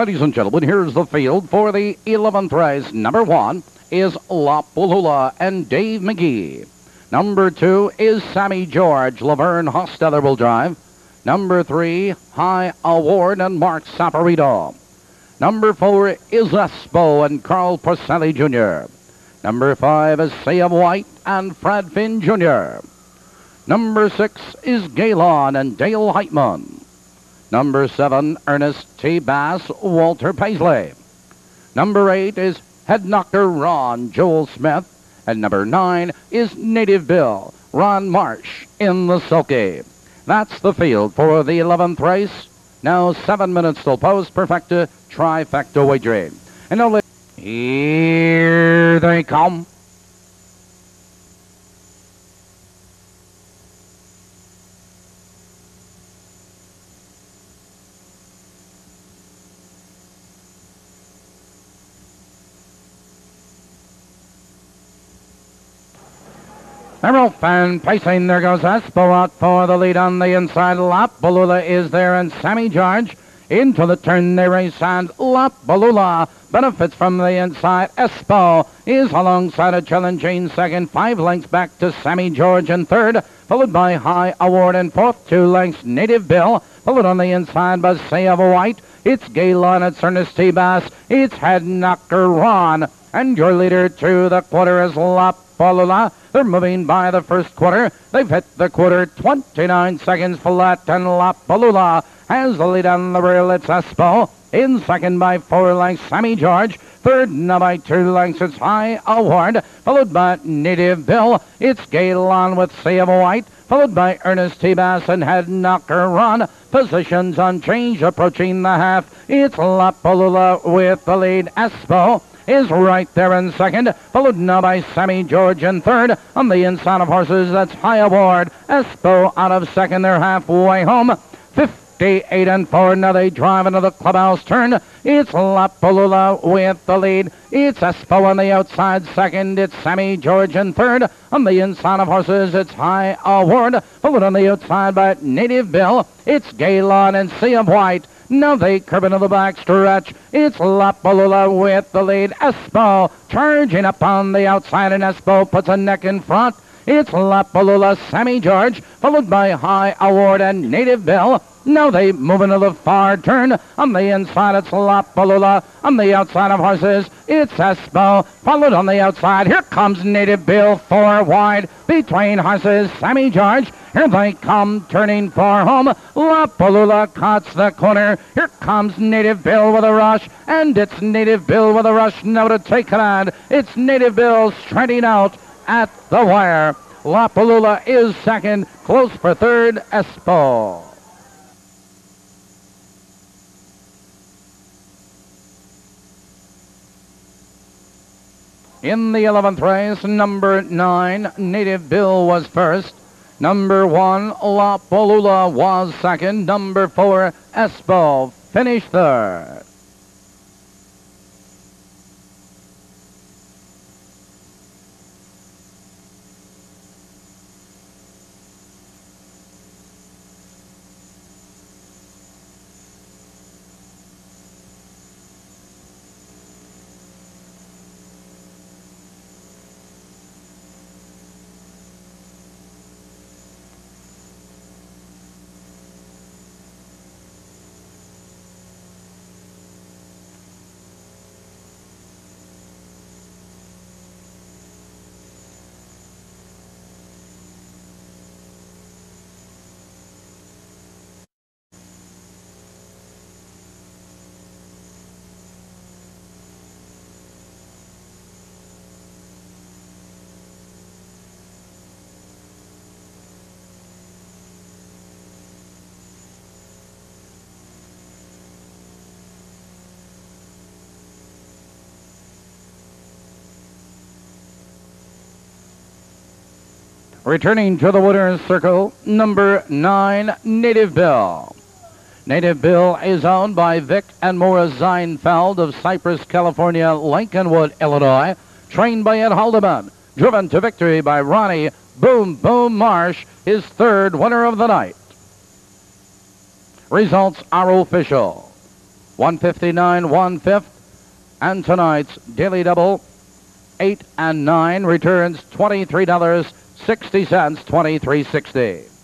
Ladies and gentlemen, here's the field for the 11th race. Number one is La Pulula and Dave McGee. Number two is Sammy George. Laverne Hosteller will drive. Number three, High Award and Mark Saporito. Number four is Espo and Carl Porcelli Jr. Number five is of White and Fred Finn Jr. Number six is Galon and Dale Heitman. Number seven, Ernest T. Bass, Walter Paisley. Number eight is Head Knocker Ron, Joel Smith. And number nine is Native Bill, Ron Marsh in the Sulky. That's the field for the 11th race. Now seven minutes till post perfecta trifecta wagering. And only here they come. Emerald fan pacing. There goes Espo out for the lead on the inside. Lapalula is there and Sammy George into the turn they race and Lapalula benefits from the inside. Espo is alongside a challenging second. Five lengths back to Sammy George in third, followed by High Award in fourth. Two lengths Native Bill, followed on the inside by Say of a White. It's Galen, it's Ernest T. Bass, it's Head Knocker Ron. And your leader to the quarter is Lapalula. They're moving by the first quarter. They've hit the quarter 29 seconds flat, and Lapalula has the lead on the rail. It's Espo. In second by four lengths, Sammy George. Third now by two lengths, it's High Award. Followed by Native Bill. It's Galon with Sea of White. Followed by Ernest T. Bass and Head Knocker Ron. Positions unchanged, approaching the half. It's Lapalula with the lead. Espo is right there in second, followed now by Sammy George in third. On the inside of horses, that's High Award. Espo out of second, they're halfway home. 58 and 4. Now they drive into the clubhouse turn. It's Lapalula with the lead. It's Espo on the outside second. It's Sammy George in third. On the inside of horses, it's High Award. Followed on the outside by Native Bill. It's Galon and Sea of White. Now they curve into the back stretch. It's Lapalula with the lead. Espo charging up on the outside, and Espo puts a neck in front. It's Lapalula, Sammy George, followed by High Award and Native Bill. Now they move into the far turn. On the inside, it's Lapalula. On the outside of horses, it's Espo. Followed on the outside, here comes Native Bill, four wide. Between horses, Sammy George. Here they come, turning for home. Lapalula cuts the corner. Here comes Native Bill with a rush. And it's Native Bill with a rush now to take command. It's Native Bill straighting out at the wire. Lapalula is second. Close for third, Espo. In the 11th race, number 9, Native Bill was first. Number 1, Lapalula was second. Number 4, Espo finished third. Returning to the winner's circle, number nine, Native Bill. Native Bill is owned by Vic and Maura Seinfeld of Cypress, California, Lincolnwood, Illinois. Trained by Ed Haldeman. Driven to victory by Ronnie Boom Boom Marsh, his third winner of the night. Results are official. 159 one fifth. And tonight's daily double, eight and nine, returns $23.60, 23.60.